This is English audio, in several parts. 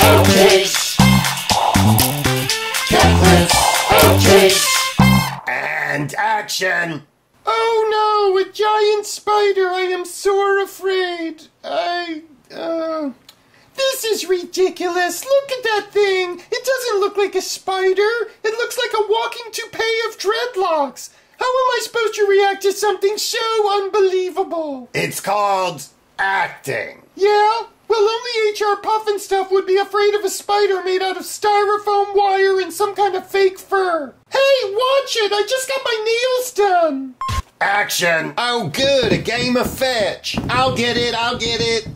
Outtakes. Cat Clips outtakes. And action! Oh no, a giant spider! I am sore afraid. I, uh. This is ridiculous. Look at that thing. It doesn't look like a spider. It looks like a walking toupee of dreadlocks. How am I supposed to react to something so unbelievable? It's called acting. Yeah? Well, only HR Pufnstuf would be afraid of a spider made out of styrofoam wire and some kind of fake fur. Hey, watch it! I just got my nails done! Action! Oh, good, a game of fetch. I'll get it, I'll get it.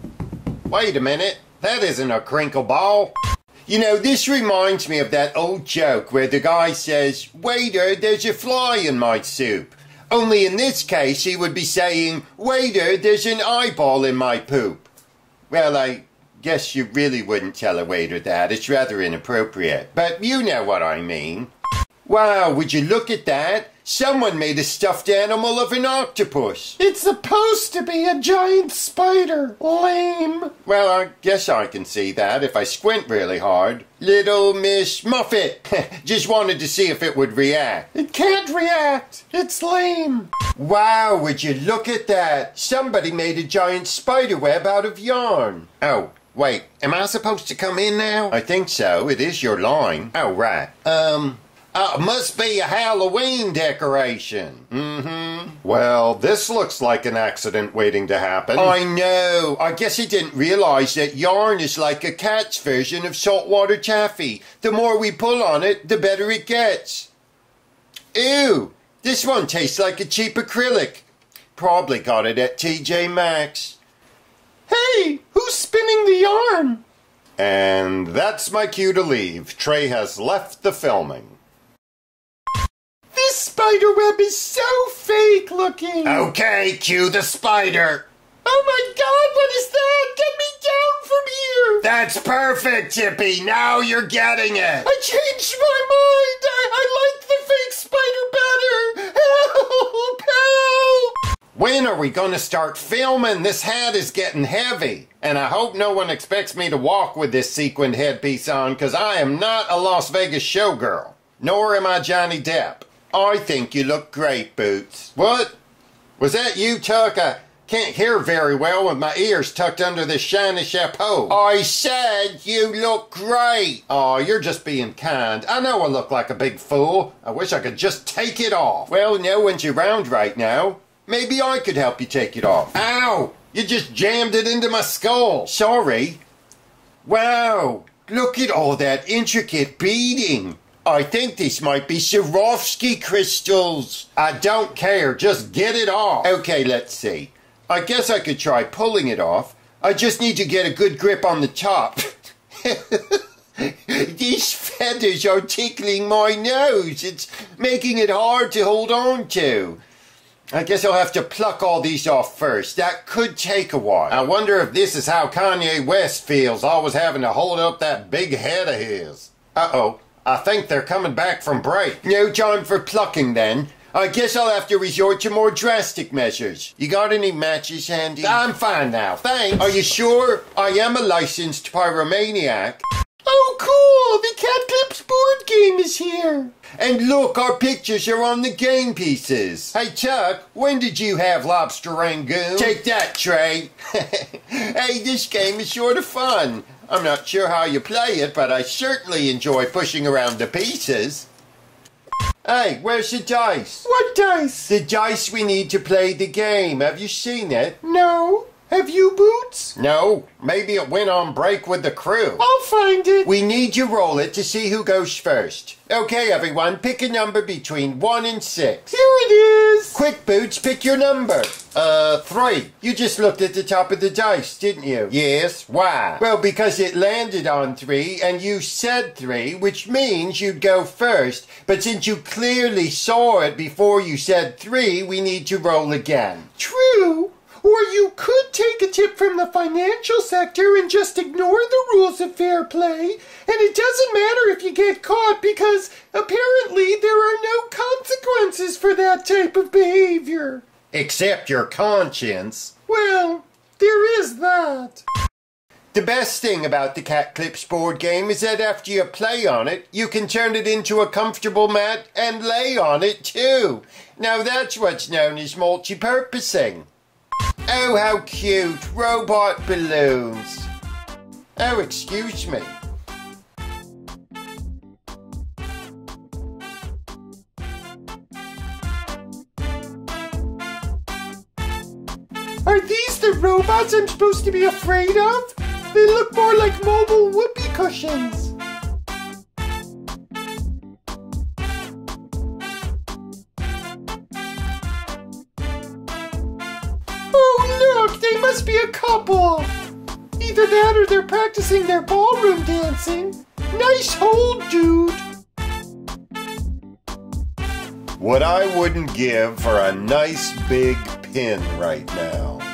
Wait a minute, that isn't a crinkle ball. You know, this reminds me of that old joke where the guy says, Waiter, there's a fly in my soup. Only in this case, he would be saying, Waiter, there's an eyeball in my poop. Well, I guess you really wouldn't tell a waiter that. It's rather inappropriate. But you know what I mean. Wow, would you look at that? Someone made a stuffed animal of an octopus. It's supposed to be a giant spider. Lame. Well, I guess I can see that if I squint really hard. Little Miss Muffet. Just wanted to see if it would react. It can't react. It's lame. Wow, would you look at that? Somebody made a giant spider web out of yarn. Oh, wait, am I supposed to come in now? I think so. It is your line. Oh, right. Um, uh, must be a Halloween decoration. Mm-hmm. Well, this looks like an accident waiting to happen. I know. I guess he didn't realize that yarn is like a cat's version of saltwater taffy. The more we pull on it, the better it gets. Ew, this one tastes like a cheap acrylic. Probably got it at TJ Maxx. Hey, who's spinning the yarn? And that's my cue to leave. Trey has left the filming. Spider web is so fake looking. Okay, cue the spider. Oh my god, what is that? Get me down from here. That's perfect, Tipi. Now you're getting it. I changed my mind. I, I like the fake spider better. Help, help. When are we going to start filming? This hat is getting heavy. And I hope no one expects me to walk with this sequined headpiece on, because I am not a Las Vegas showgirl. Nor am I Johnny Depp. I think you look great, Boots. What? Was that you, Tuck? I can't hear very well with my ears tucked under this shiny chapeau. I said you look great. Oh, you're just being kind. I know I look like a big fool. I wish I could just take it off. Well, no one's around right now. Maybe I could help you take it off. Ow! You just jammed it into my skull. Sorry. Wow! Look at all that intricate beading. I think these might be Swarovski crystals. I don't care, just get it off. Okay, let's see. I guess I could try pulling it off. I just need to get a good grip on the top. These feathers are tickling my nose. It's making it hard to hold on to. I guess I'll have to pluck all these off first. That could take a while. I wonder if this is how Kanye West feels, always having to hold up that big head of his. Uh-oh. I think they're coming back from break. No time for plucking then. I guess I'll have to resort to more drastic measures. You got any matches handy? I'm fine now, thanks. Are you sure? I am a licensed pyromaniac. Oh, cool! The Cat Clips board game is here. And look, our pictures are on the game pieces. Hey, Tuck, when did you have Lobster Rangoon? Take that, Trey. hey, this game is sort of fun. I'm not sure how you play it, but I certainly enjoy pushing around the pieces. Hey, where's the dice? What dice? The dice we need to play the game. Have you seen it? No. Have you, Boots? No. Maybe it went on break with the crew. I'll find it. We need you roll it to see who goes first. Okay, everyone, pick a number between 1 and 6. Here it is. Quick, Boots, pick your number. Uh, 3. You just looked at the top of the dice, didn't you? Yes. Why? Well, because it landed on 3 and you said 3, which means you'd go first. But since you clearly saw it before you said 3, we need to roll again. True. Or you could take a tip from the financial sector and just ignore the rules of fair play. And it doesn't matter if you get caught because apparently there are no consequences for that type of behavior. Except your conscience. Well, there is that. The best thing about the Cat Clips board game is that after you play on it, you can turn it into a comfortable mat and lay on it too. Now that's what's known as multi-purposing. Oh, how cute! Robot balloons! Oh, excuse me. Are these the robots I'm supposed to be afraid of? They look more like mobile whoopee cushions. Oh, look, they must be a couple. Either that or they're practicing their ballroom dancing. Nice hold, dude. What I wouldn't give for a nice big pin right now.